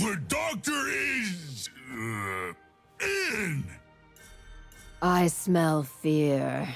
The doctor is. Uh, in! I smell fear.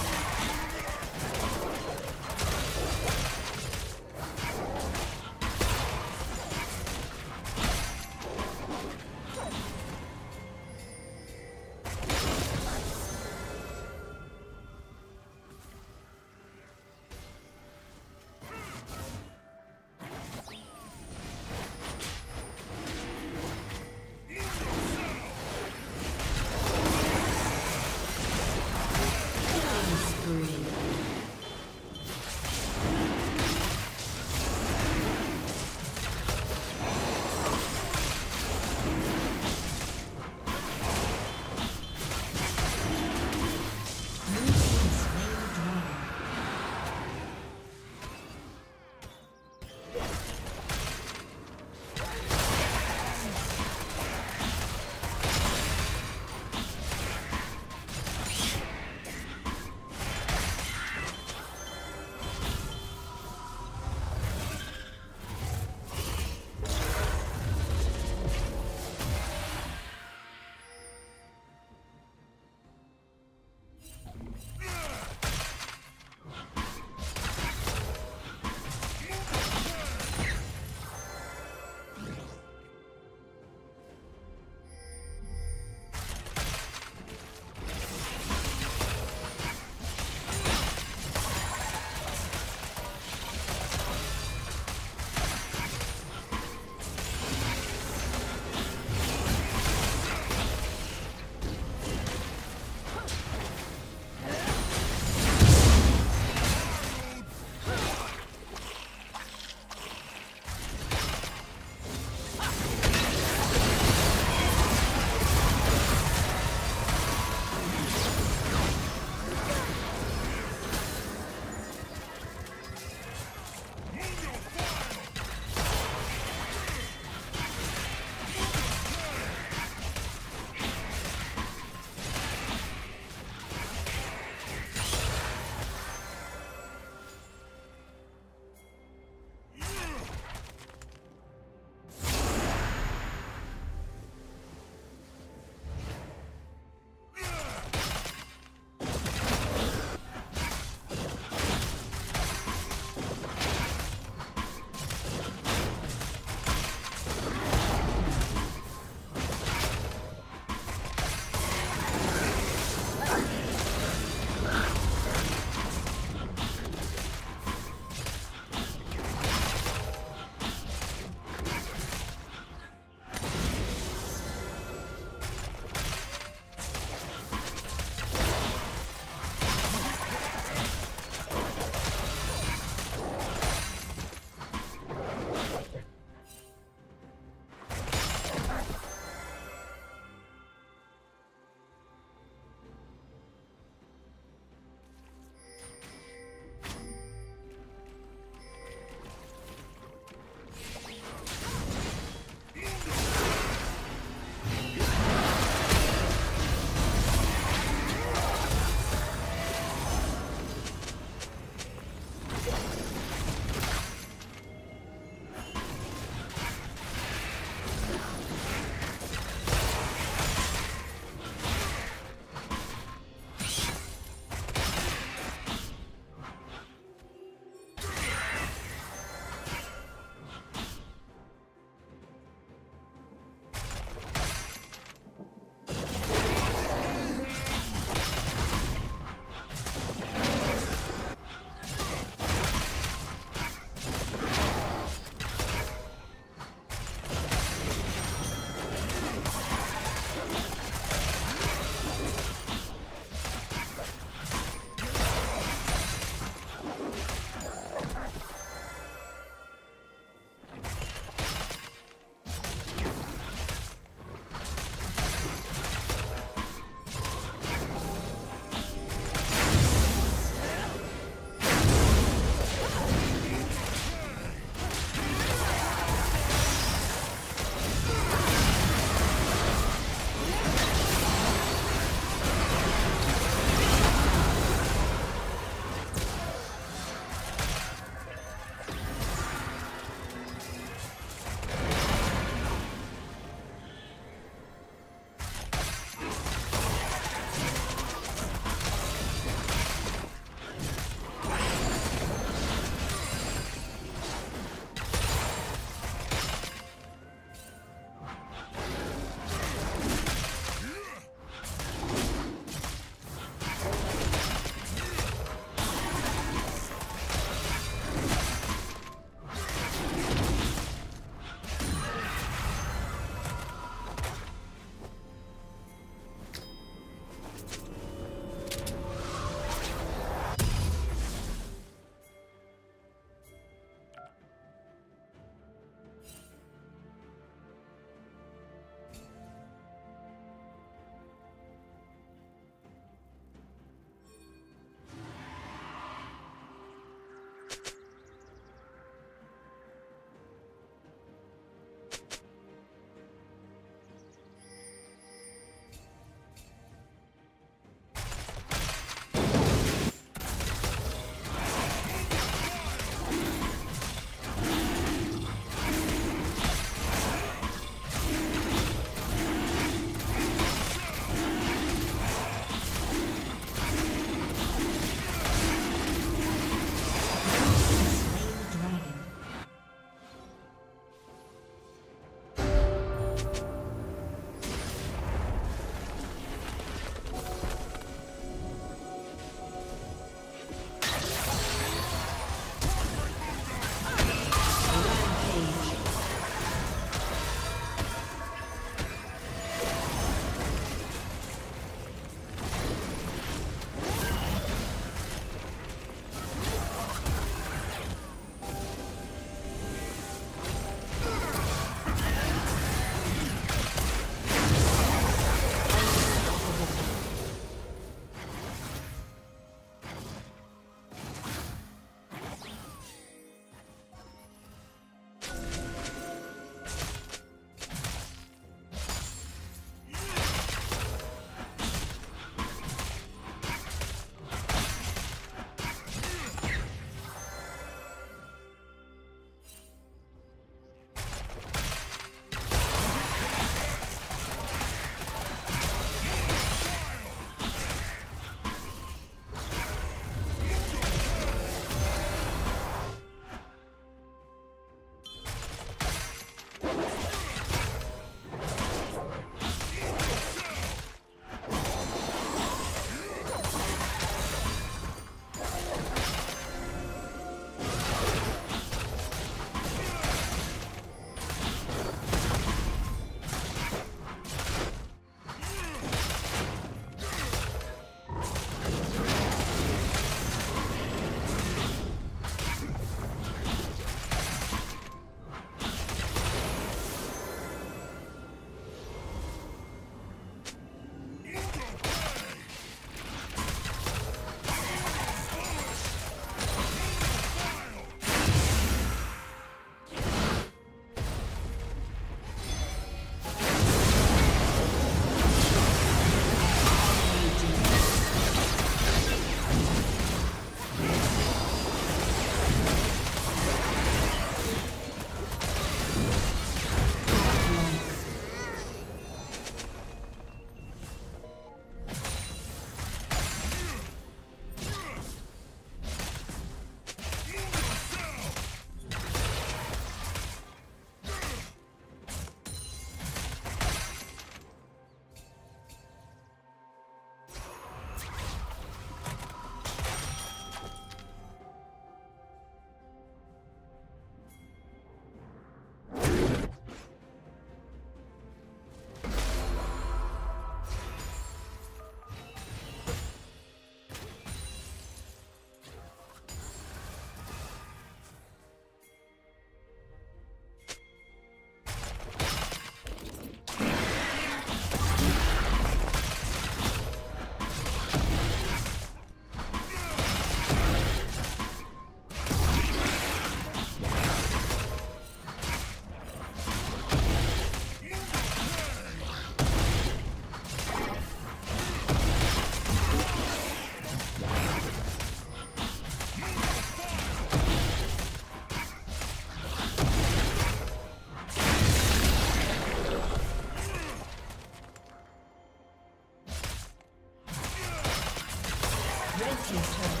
Red Team's turret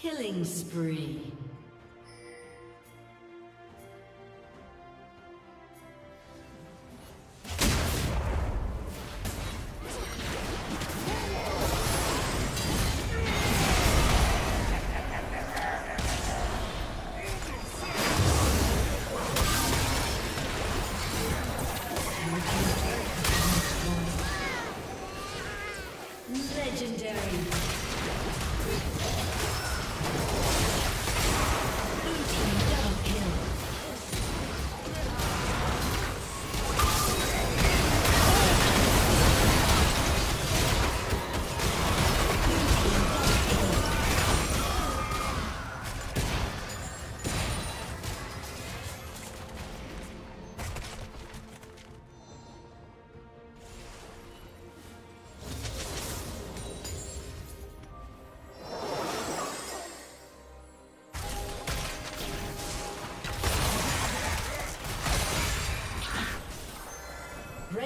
Killing spree.